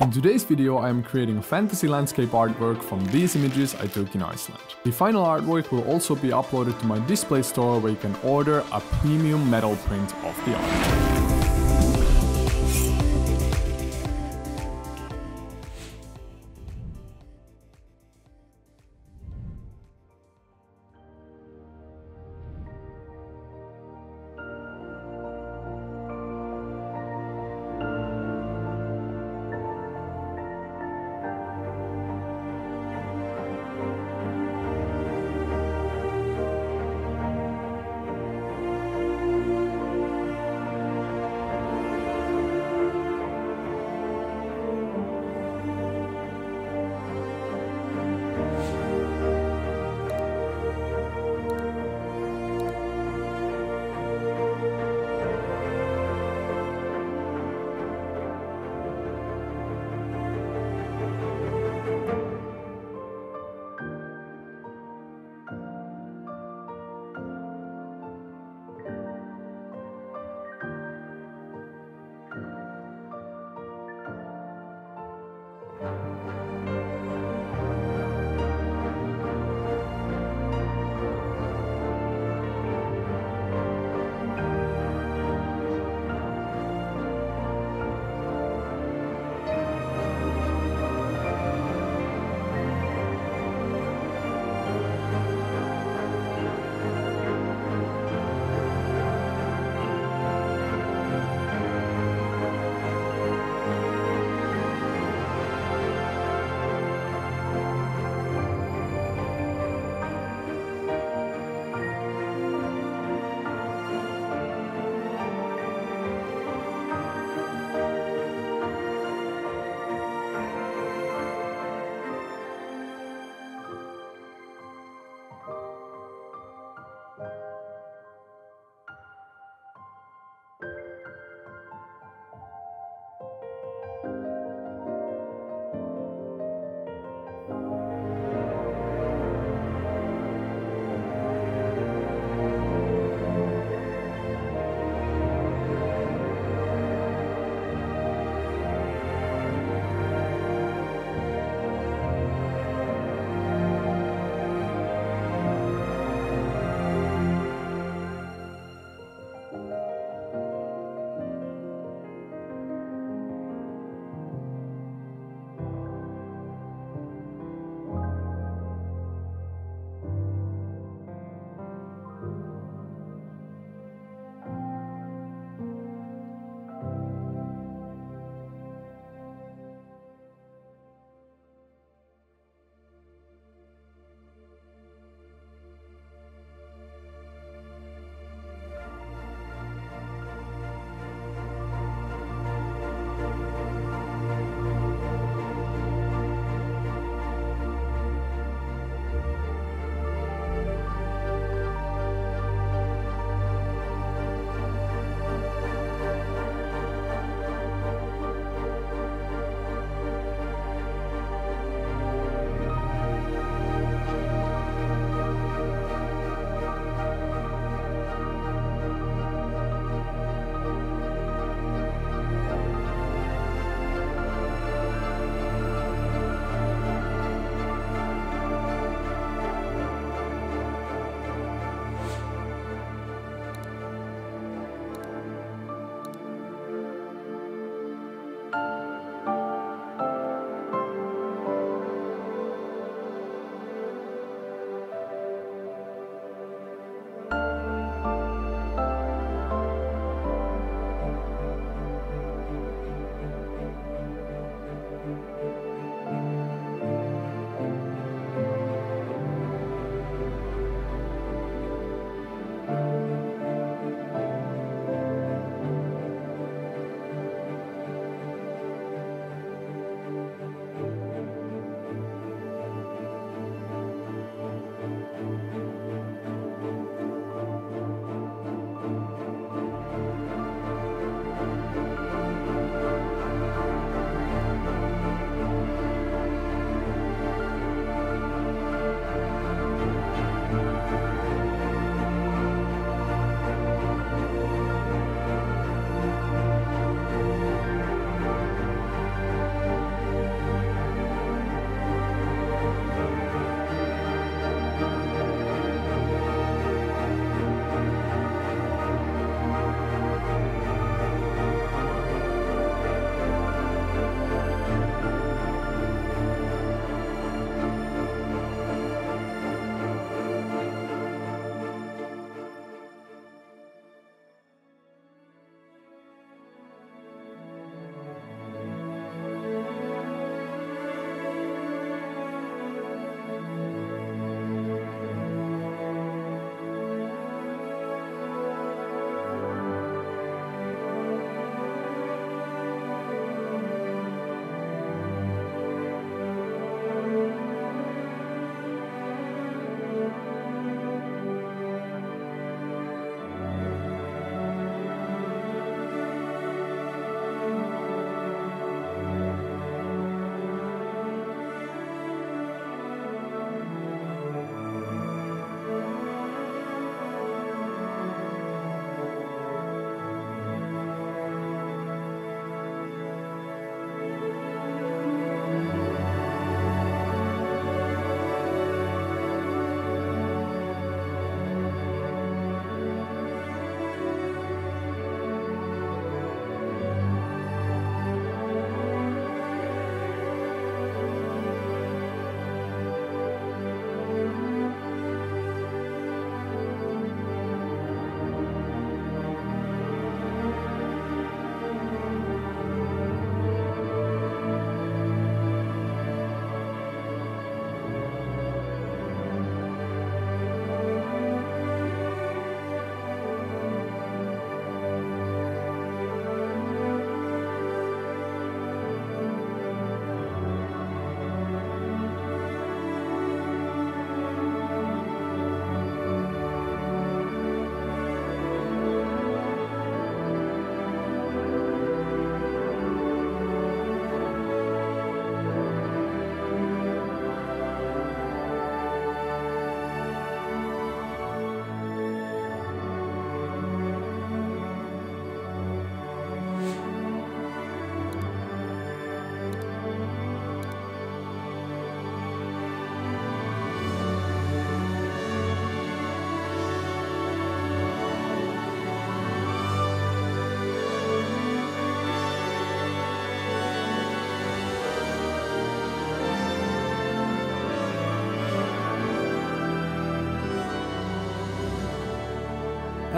In today's video I am creating a fantasy landscape artwork from these images I took in Iceland. The final artwork will also be uploaded to my Displate store where you can order a premium metal print of the art.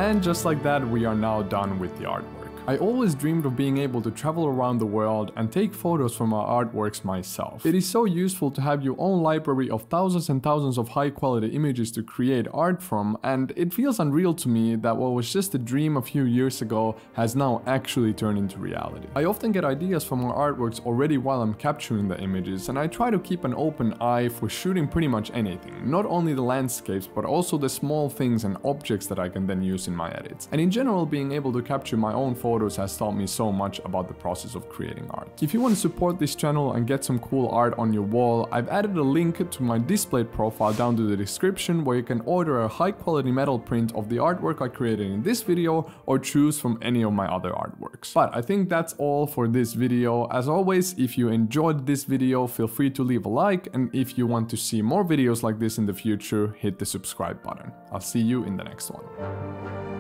And just like that, we are now done with the artwork. I always dreamed of being able to travel around the world and take photos from my artworks myself. It is so useful to have your own library of thousands and thousands of high quality images to create art from and it feels unreal to me that what was just a dream a few years ago has now actually turned into reality. I often get ideas from my artworks already while I'm capturing the images and I try to keep an open eye for shooting pretty much anything, not only the landscapes but also the small things and objects that I can then use in my edits. And in general being able to capture my own photos photos has taught me so much about the process of creating art. If you want to support this channel and get some cool art on your wall, I've added a link to my Displate profile down to the description where you can order a high quality metal print of the artwork I created in this video or choose from any of my other artworks. But I think that's all for this video. As always, if you enjoyed this video, feel free to leave a like and if you want to see more videos like this in the future, hit the subscribe button. I'll see you in the next one.